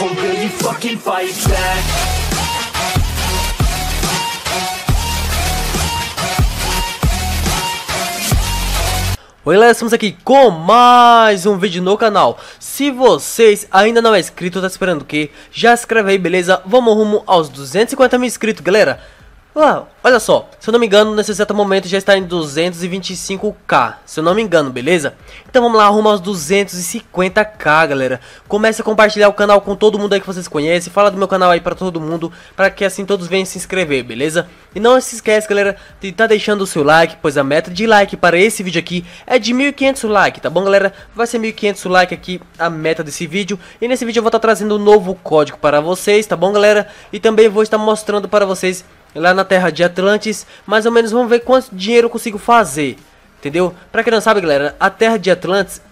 fucking fight back? Oi galera, estamos aqui com mais um vídeo no canal Se vocês ainda não é inscrito, tá esperando o quê? Já se inscreve aí, beleza? Vamos rumo aos 250 mil inscritos, galera Olha só, se eu não me engano, nesse exato momento já está em 225k Se eu não me engano, beleza? Então vamos lá, rumo aos 250k, galera Comece a compartilhar o canal com todo mundo aí que vocês conhecem Fala do meu canal aí pra todo mundo Pra que assim todos venham se inscrever, beleza? E não se esquece, galera, de estar tá deixando o seu like Pois a meta de like para esse vídeo aqui é de 1500 like, tá bom, galera? Vai ser 1500 like aqui a meta desse vídeo E nesse vídeo eu vou estar tá trazendo um novo código para vocês, tá bom, galera? E também vou estar mostrando para vocês lá na terra de Atlantis, mais ou menos vamos ver quanto dinheiro eu consigo fazer, entendeu? Pra quem não sabe, galera, a terra de Atlantis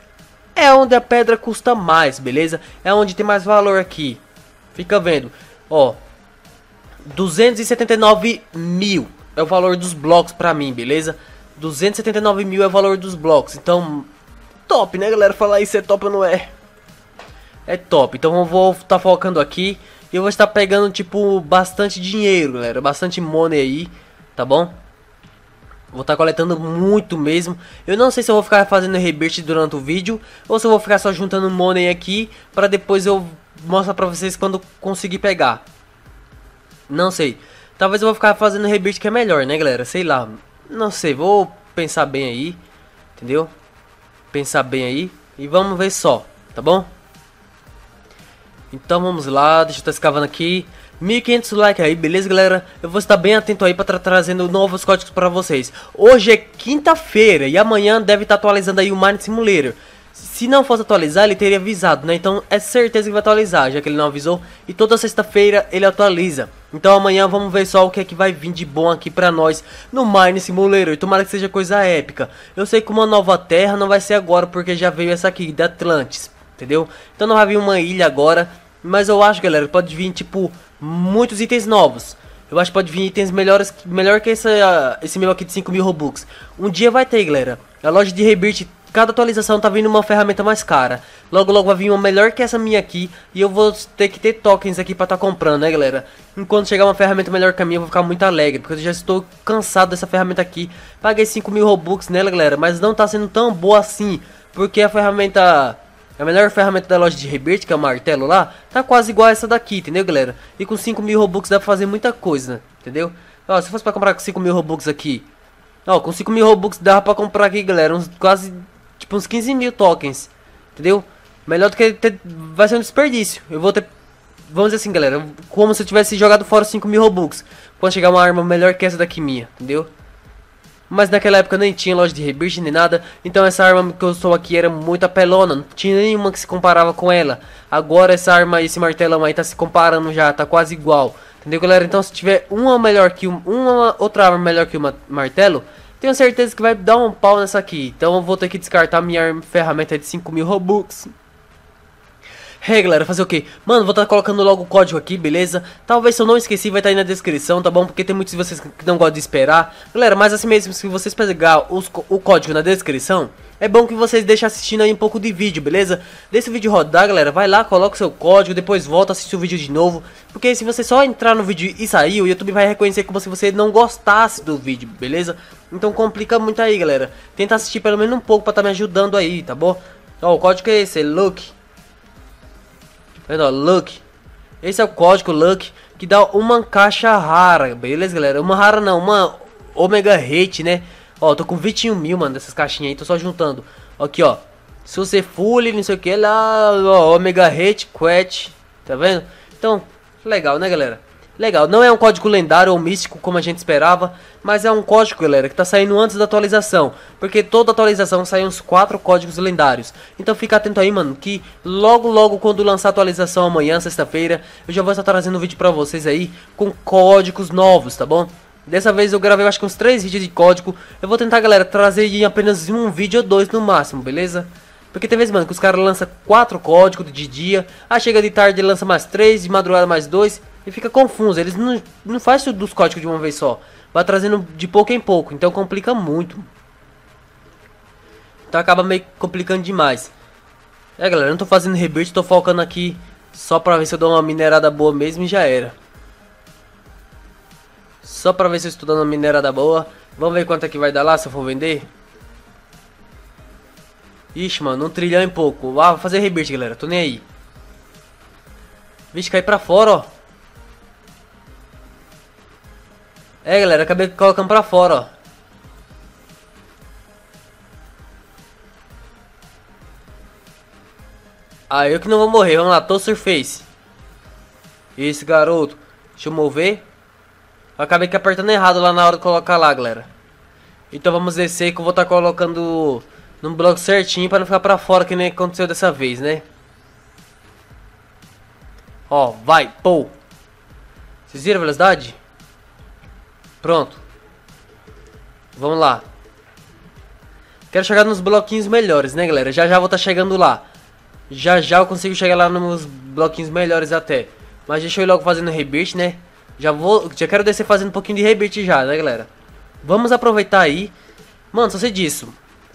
é onde a pedra custa mais, beleza? É onde tem mais valor aqui, fica vendo, ó, 279 mil é o valor dos blocos pra mim, beleza? 279 mil é o valor dos blocos, então, top, né, galera? Falar isso é top ou não é? É top, então eu vou estar tá focando aqui e eu vou estar pegando, tipo, bastante dinheiro, galera. Bastante money aí, tá bom? Vou estar coletando muito mesmo. Eu não sei se eu vou ficar fazendo rebate durante o vídeo. Ou se eu vou ficar só juntando money aqui. Pra depois eu mostrar pra vocês quando conseguir pegar. Não sei. Talvez eu vou ficar fazendo rebate que é melhor, né, galera? Sei lá. Não sei. Vou pensar bem aí. Entendeu? Pensar bem aí. E vamos ver só. Tá bom? Então vamos lá, deixa eu estar escavando aqui. 1500 likes aí, beleza galera? Eu vou estar bem atento aí para estar trazendo novos códigos para vocês. Hoje é quinta-feira e amanhã deve estar atualizando aí o Mine Simulator. Se não fosse atualizar, ele teria avisado, né? Então é certeza que vai atualizar, já que ele não avisou. E toda sexta-feira ele atualiza. Então amanhã vamos ver só o que é que vai vir de bom aqui pra nós no Mine Simulator. Tomara que seja coisa épica. Eu sei que uma nova terra não vai ser agora, porque já veio essa aqui, da Atlantis entendeu? Então não vai vir uma ilha agora, mas eu acho, galera, pode vir, tipo, muitos itens novos. Eu acho que pode vir itens melhores, melhor que essa, esse meu aqui de 5 mil Robux. Um dia vai ter, galera. A loja de Rebirth, cada atualização tá vindo uma ferramenta mais cara. Logo, logo vai vir uma melhor que essa minha aqui. E eu vou ter que ter tokens aqui pra tá comprando, né, galera? Enquanto chegar uma ferramenta melhor que a minha, eu vou ficar muito alegre. Porque eu já estou cansado dessa ferramenta aqui. Paguei 5 mil Robux nela, galera. Mas não tá sendo tão boa assim. Porque a ferramenta a melhor ferramenta da loja de Rebirth, que é o martelo lá, tá quase igual a essa daqui, entendeu, galera? E com 5 mil Robux dá pra fazer muita coisa, entendeu? Ó, se fosse pra comprar com 5 mil Robux aqui... Ó, com 5 mil Robux dá pra comprar aqui, galera, uns quase... Tipo, uns 15 mil tokens, entendeu? Melhor do que ter... Vai ser um desperdício. Eu vou ter... Vamos dizer assim, galera, como se eu tivesse jogado fora 5 mil Robux. Quando chegar uma arma melhor que essa daqui minha, entendeu? Mas naquela época nem tinha loja de rebirth nem nada, então essa arma que eu estou aqui era muito apelona, não tinha nenhuma que se comparava com ela. Agora essa arma, esse martelão aí tá se comparando já, tá quase igual. Entendeu, galera? Então se tiver uma melhor que um, uma outra arma melhor que uma martelo, tenho certeza que vai dar um pau nessa aqui. Então eu vou ter que descartar minha ferramenta de 5 mil Robux. Hey galera, fazer o que? Mano, vou estar tá colocando logo o código aqui, beleza? Talvez se eu não esqueci vai estar tá aí na descrição, tá bom? Porque tem muitos de vocês que não gostam de esperar Galera, mas assim mesmo, se vocês pegar os, o código na descrição É bom que vocês deixem assistindo aí um pouco de vídeo, beleza? Deixa o vídeo rodar, galera, vai lá, coloca o seu código Depois volta, assiste o vídeo de novo Porque se você só entrar no vídeo e sair, o YouTube vai reconhecer como se você não gostasse do vídeo, beleza? Então complica muito aí, galera Tenta assistir pelo menos um pouco pra estar tá me ajudando aí, tá bom? Ó, o código é esse, é Look Vendo, ó, Luck. Esse é o código Luck que dá uma caixa rara, beleza, galera? Uma rara não, uma Omega Hate, né? Ó, tô com 21 mil, mano, dessas caixinhas aí, tô só juntando. Aqui, ó. Se você full, não sei o que lá, ó, Omega Hate, Quet, tá vendo? Então, legal, né, galera? Legal, não é um código lendário ou místico como a gente esperava, mas é um código, galera, que tá saindo antes da atualização, porque toda atualização sai uns 4 códigos lendários. Então fica atento aí, mano, que logo logo quando lançar a atualização amanhã, sexta-feira, eu já vou estar trazendo um vídeo pra vocês aí com códigos novos, tá bom? Dessa vez eu gravei acho que uns 3 vídeos de código, eu vou tentar, galera, trazer em apenas um vídeo ou dois no máximo, beleza? Porque tem vezes, mano, que os caras lançam 4 códigos de dia, aí chega de tarde lança mais 3, de madrugada mais 2 e fica confuso. Eles não, não fazem dos códigos de uma vez só. Vai trazendo de pouco em pouco. Então complica muito. Então acaba meio complicando demais. É galera, não tô fazendo rebirth, tô focando aqui Só pra ver se eu dou uma minerada boa mesmo e já era. Só pra ver se eu estou dando uma minerada boa. Vamos ver quanto é que vai dar lá se eu for vender. Ixi, mano, um trilhão e pouco. Ah, vou fazer rebate, galera. Tô nem aí. Vixe, cai pra fora, ó. É, galera, acabei colocando pra fora, ó. Ah, eu que não vou morrer. Vamos lá, tô surface. Isso, garoto. Deixa eu mover. Eu acabei que apertando errado lá na hora de colocar lá, galera. Então vamos descer que eu vou estar tá colocando num bloco certinho para não ficar pra fora que nem aconteceu dessa vez, né? Ó, vai, pô. Vocês viram a velocidade? Pronto. Vamos lá. Quero chegar nos bloquinhos melhores, né, galera? Já já vou estar tá chegando lá. Já já eu consigo chegar lá nos bloquinhos melhores até. Mas deixa eu ir logo fazendo rebate, né? Já vou, já quero descer fazendo um pouquinho de rebate já, né, galera? Vamos aproveitar aí. Mano, só sei disso.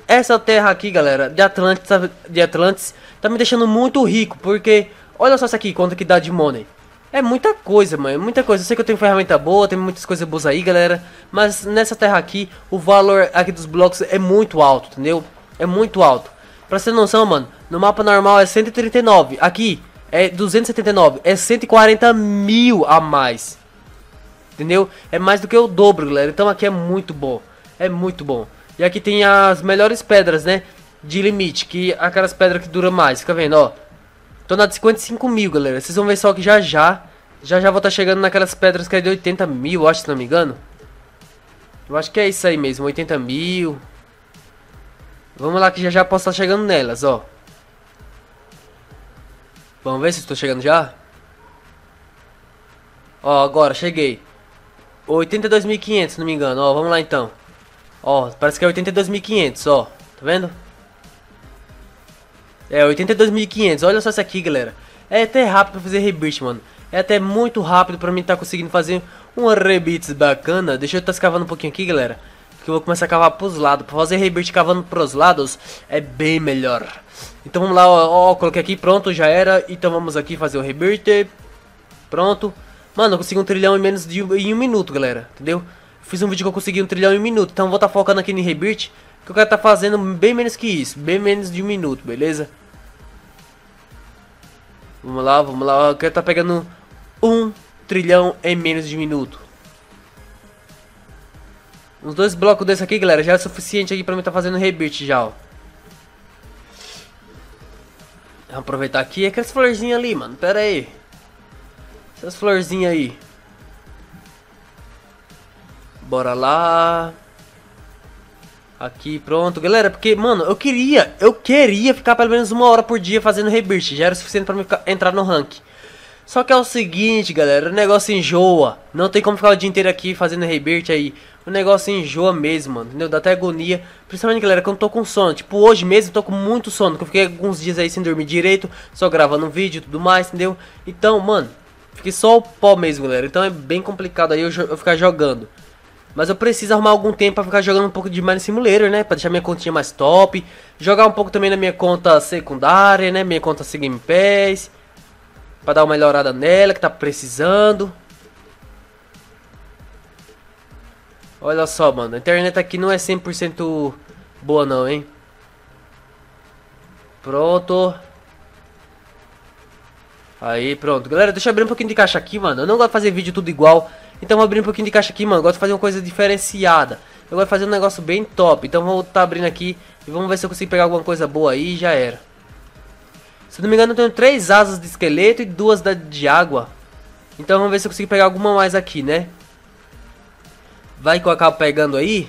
Essa terra aqui, galera, de Atlantis, de Atlantis, tá me deixando muito rico, porque olha só isso aqui, quanto que dá de money. É muita coisa, mano, é muita coisa. Eu sei que eu tenho ferramenta boa, tem muitas coisas boas aí, galera, mas nessa terra aqui, o valor aqui dos blocos é muito alto, entendeu? É muito alto. Pra você ter noção, mano, no mapa normal é 139, aqui é 279, é 140 mil a mais. Entendeu? É mais do que o dobro, galera. Então aqui é muito bom. É muito bom. E aqui tem as melhores pedras, né? De limite, que aquelas pedras que duram mais. Fica vendo, ó. Tô na de 55 mil, galera. Vocês vão ver só que já já. Já já vou estar tá chegando naquelas pedras que é de 80 mil, acho, se não me engano. Eu acho que é isso aí mesmo, 80 mil. Vamos lá que já já posso estar tá chegando nelas, ó. Vamos ver se estou chegando já. Ó, agora, cheguei. 82.500, se não me engano. Ó, vamos lá então. Ó, parece que é 82.500, ó. Tá vendo? É, 82.500. Olha só isso aqui, galera. É até rápido pra fazer rebite, mano. É até muito rápido pra mim estar tá conseguindo fazer um rebite bacana. Deixa eu estar tá escavando um pouquinho aqui, galera. Que eu vou começar a cavar pros lados. Pra fazer rebite cavando pros lados é bem melhor. Então vamos lá, ó, ó, coloquei aqui, pronto, já era. Então vamos aqui fazer o rebite. Pronto. Mano, eu consegui um trilhão em menos de um, em um minuto, galera. Entendeu? Fiz um vídeo que eu consegui um trilhão em um minuto. Então vou estar tá focando aqui no Rebirth. Que eu quero estar tá fazendo bem menos que isso. Bem menos de um minuto, beleza? Vamos lá, vamos lá. Eu quero tá pegando um trilhão em menos de um minuto. Uns dois blocos desse aqui, galera, já é suficiente aqui pra mim estar tá fazendo Rebirth já, ó. Vamos aproveitar aqui. É aquelas florzinhas ali, mano. Pera aí. Essas florzinhas aí. Bora lá. Aqui, pronto. Galera, porque, mano, eu queria, eu queria ficar pelo menos uma hora por dia fazendo rebirth. Já era suficiente pra mim entrar no rank. Só que é o seguinte, galera, o negócio enjoa. Não tem como ficar o dia inteiro aqui fazendo rebirth aí. O negócio enjoa mesmo, mano, entendeu? Dá até agonia. Principalmente, galera, quando eu tô com sono. Tipo, hoje mesmo eu tô com muito sono. Que eu fiquei alguns dias aí sem dormir direito. Só gravando um vídeo e tudo mais, entendeu? Então, mano, fiquei só o pó mesmo, galera. Então é bem complicado aí eu, eu ficar jogando. Mas eu preciso arrumar algum tempo pra ficar jogando um pouco de Mine Simulator, né? Pra deixar minha continha mais top. Jogar um pouco também na minha conta secundária, né? Minha conta Game Pass. Pra dar uma melhorada nela, que tá precisando. Olha só, mano. A internet aqui não é 100% boa não, hein? Pronto. Aí, pronto. Galera, deixa eu abrir um pouquinho de caixa aqui, mano. Eu não gosto de fazer vídeo tudo igual. Então vou abrir um pouquinho de caixa aqui, mano. Eu gosto de fazer uma coisa diferenciada. Eu gosto de fazer um negócio bem top. Então vou estar tá abrindo aqui e vamos ver se eu consigo pegar alguma coisa boa aí e já era. Se não me engano, eu tenho três asas de esqueleto e duas da, de água. Então vamos ver se eu consigo pegar alguma mais aqui, né? Vai que eu acabo pegando aí.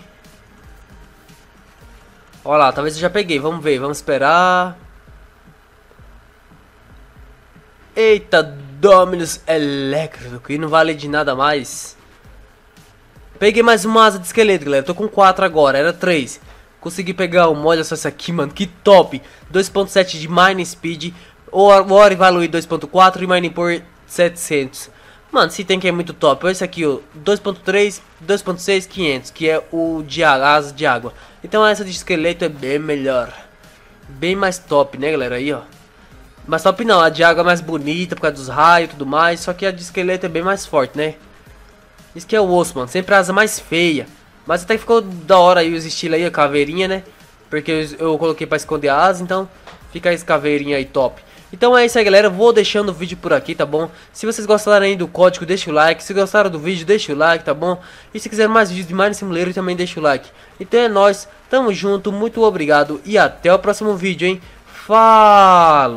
Olha lá, talvez eu já peguei. Vamos ver, vamos esperar. Eita, Dominus Elétrico, que não vale de nada mais. Peguei mais uma asa de esqueleto, galera. Tô com 4 agora, era 3. Consegui pegar uma, olha só essa aqui, mano, que top. 2.7 de Mining Speed, o Ori Value 2.4 e Mining por 700. Mano, se tem que é muito top. Olha esse aqui, ó, 2.3, 2.6, 500, que é o de asa de água. Então essa de esqueleto é bem melhor. Bem mais top, né, galera? Aí, ó. Mas top não, a de água é mais bonita por causa dos raios e tudo mais. Só que a de esqueleto é bem mais forte, né? Isso que é o osso, mano. Sempre a asa mais feia. Mas até que ficou da hora aí os estilos aí, a caveirinha, né? Porque eu, eu coloquei pra esconder a asa, então fica esse caveirinha aí top. Então é isso aí galera, vou deixando o vídeo por aqui, tá bom? Se vocês gostaram aí do código, deixa o like. Se gostaram do vídeo, deixa o like, tá bom? E se quiser mais vídeos de Mine Simulator, também deixa o like. Então é nóis, tamo junto, muito obrigado e até o próximo vídeo, hein? Falou!